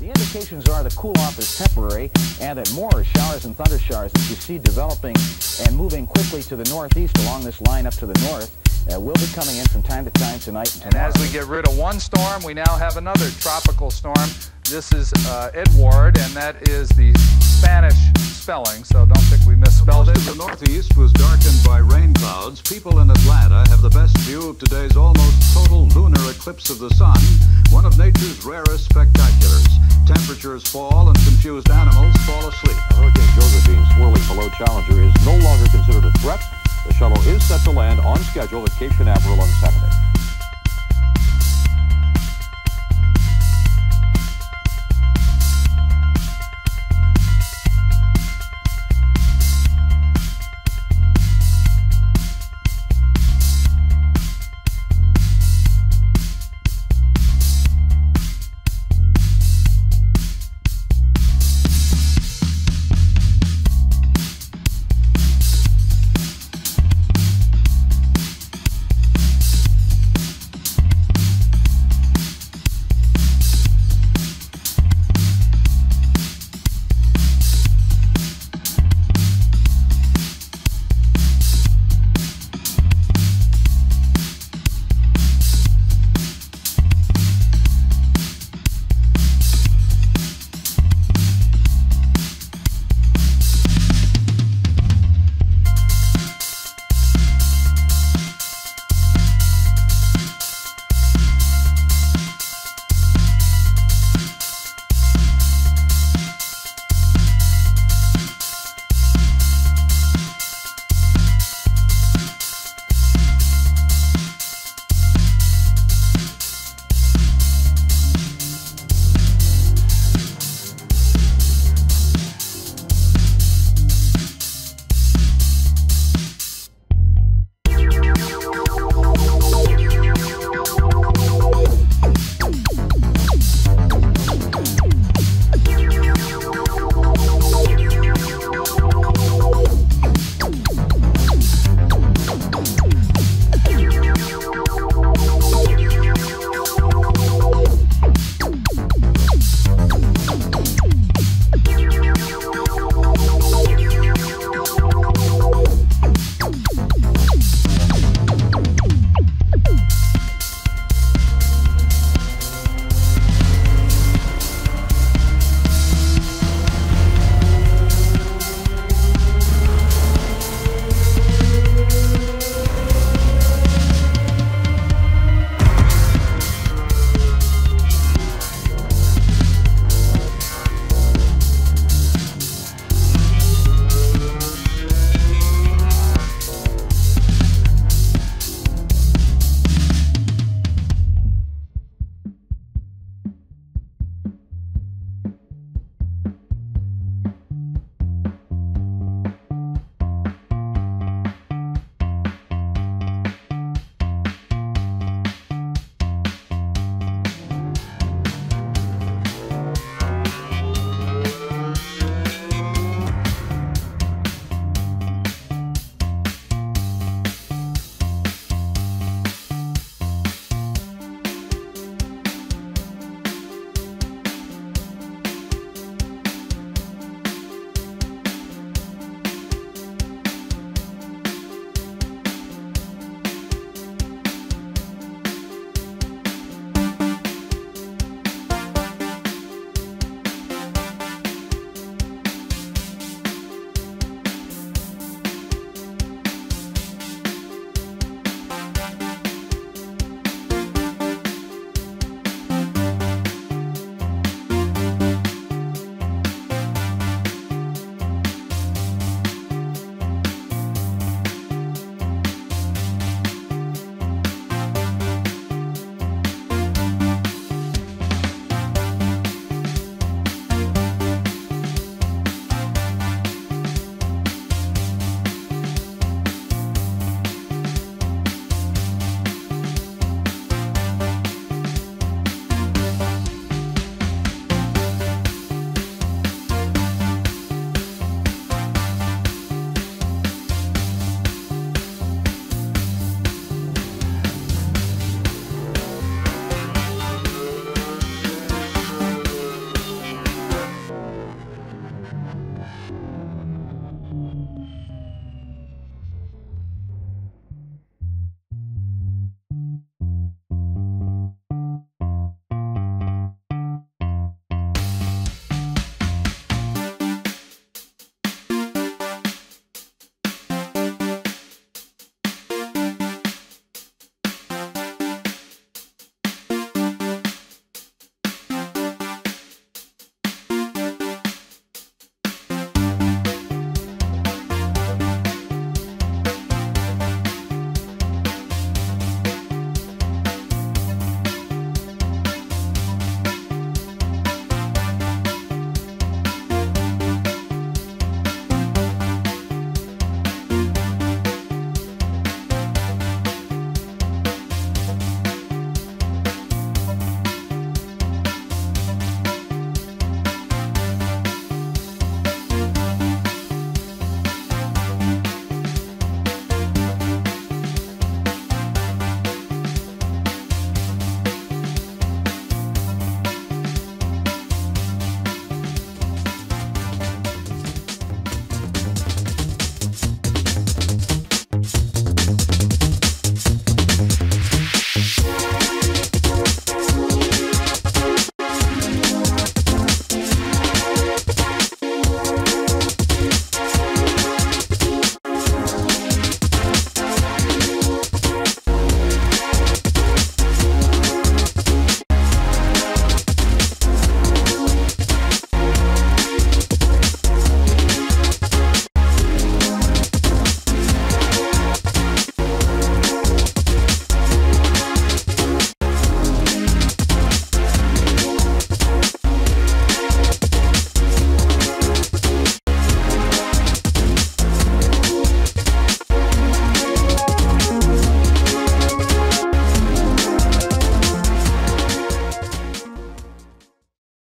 The indications are the cool off is temporary and that more showers and thunder showers that you see developing and moving quickly to the northeast along this line up to the north uh, will be coming in from time to time tonight and, and as we get rid of one storm, we now have another tropical storm. This is uh, Edouard, and that is the Spanish spelling, so don't think we misspelled it. the Northeast was darkened by rain clouds. People in Atlanta have the best view of today's almost total lunar eclipse of the sun, one of nature's rarest spectaculars. Temperatures fall and confused animals fall asleep. Hurricane Josephine swirling below Challenger is no longer considered a threat. The shuttle is set to land on schedule at Cape Canaveral on Saturday.